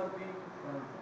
of the